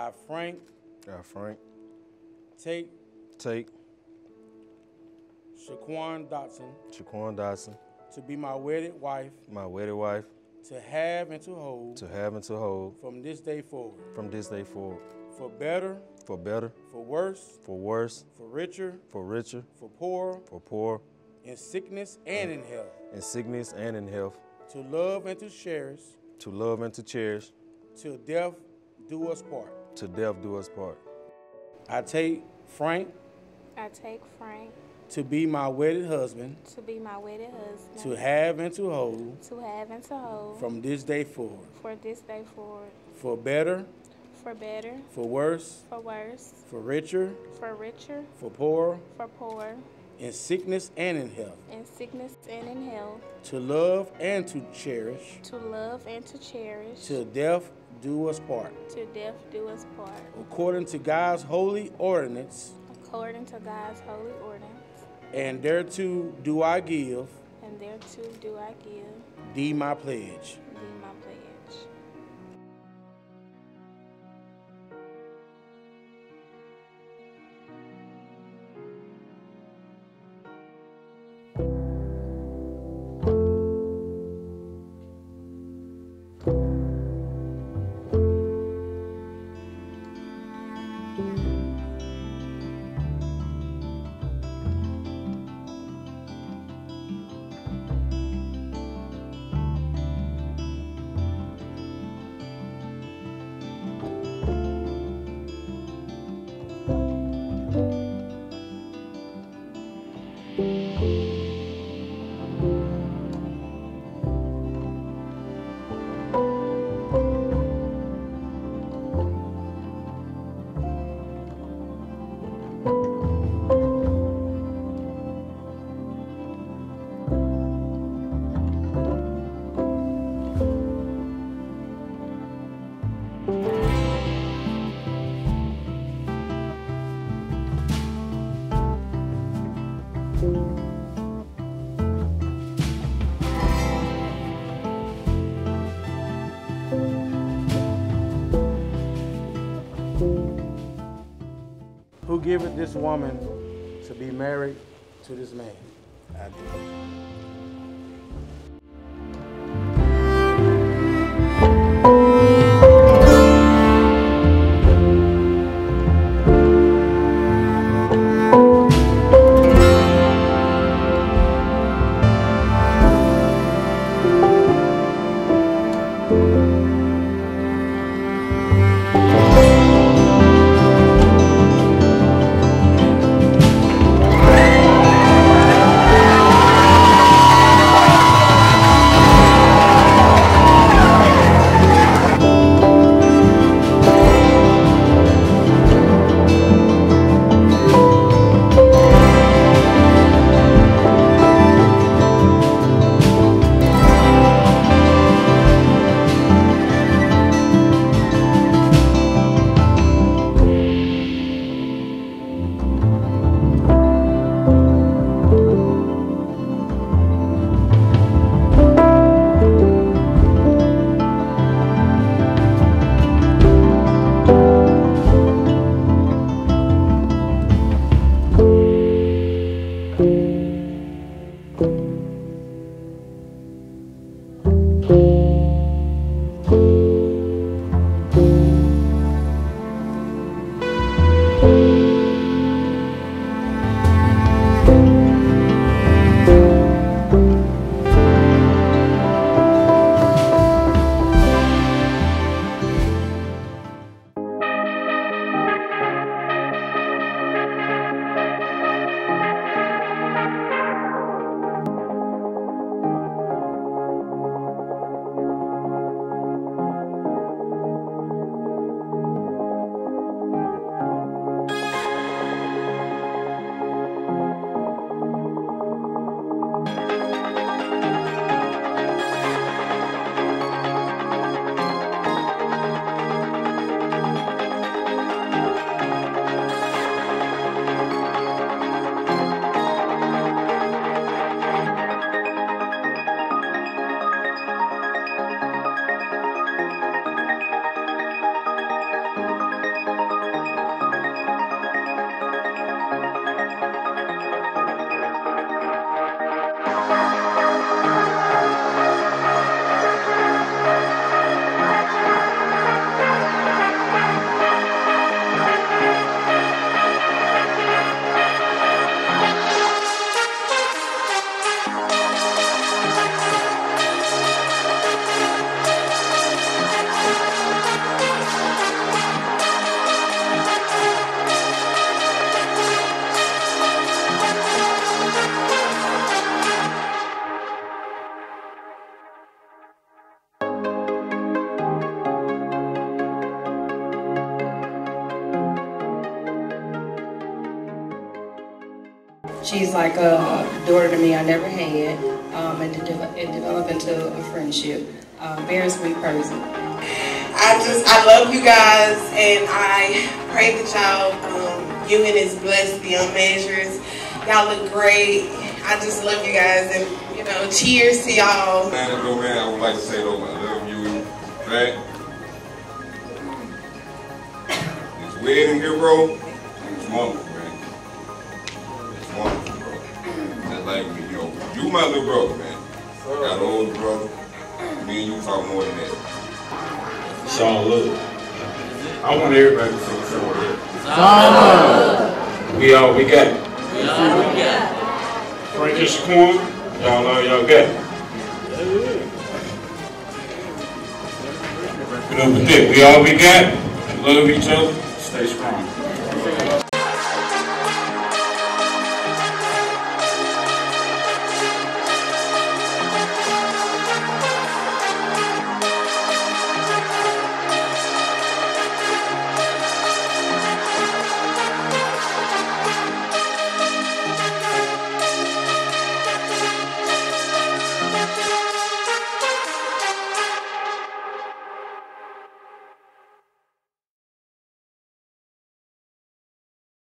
I, Frank, I, Frank, take. Take. Shaquan Dotson. Shaquan Dodson, to be my wedded wife, my wedded wife, to have and to hold. To have and to hold. From this day forward, from this day forward, for better, for better, for worse, for worse, for richer, for richer, for poor, for poor, in sickness and in health, in sickness and in health, to love and to cherish, to love and to cherish, till death do us part. To death do us part. I take Frank I take Frank to be my wedded husband, to be my wedded husband, to have and to hold to have and to hold from this day forward, for this day forward, for better, for better, for worse, for worse, for richer, for richer, for poor, for poor, in sickness and in health, in sickness and in health, to love and to cherish, to love and to cherish, till death do us part. to death do us part, According to God's holy ordinance, according to God's holy ordinance, and thereto do I give. And thereto do I give. Thee my pledge. thee my pledge. Who giveth this woman to be married to this man? I. She's like a daughter to me I never had, um, and it, de- it developed into a friendship. Uh, very sweet person. I just, I love you guys, and I pray that y'all um, union is blessed beyond measures. Y'all look great. I just love you guys, and you know, cheers to y'all. Man, though, man, I would like to say though, I love you, right? This wedding here, bro, it's wonderful, you my little brother, man. I got an older brother. Me and you talk more than that. Sean Love. I want everybody to sing Sean Love. We all we got. We all we got. Frankie Shaquan, y'all all y'all got. Put up with that. We all we got. Love each other. Stay strong.